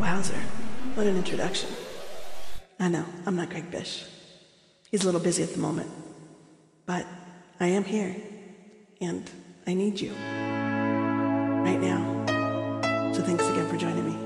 Wowzer, what an introduction. I know, I'm not Greg Bish. He's a little busy at the moment. But I am here, and I need you right now. So thanks again for joining me.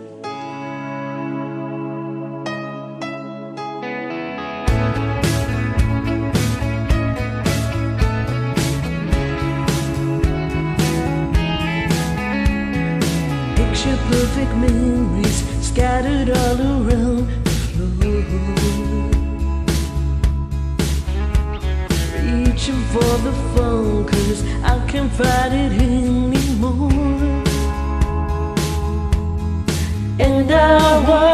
Picture perfect memories scattered all around the floor. Reaching for the phone, cause I can't find it anymore. And I wonder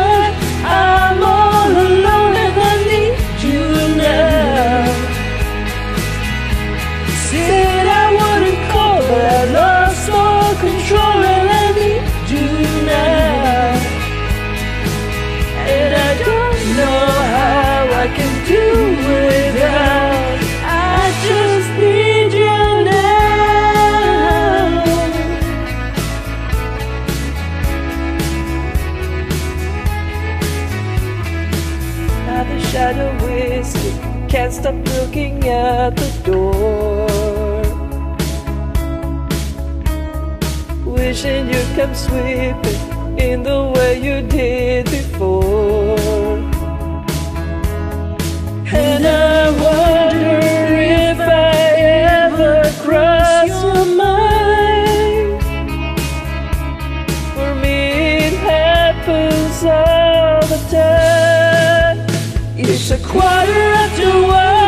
Shadow whiskey can't stop looking at the door. Wishing you'd come sweeping in the way you a quarter after one.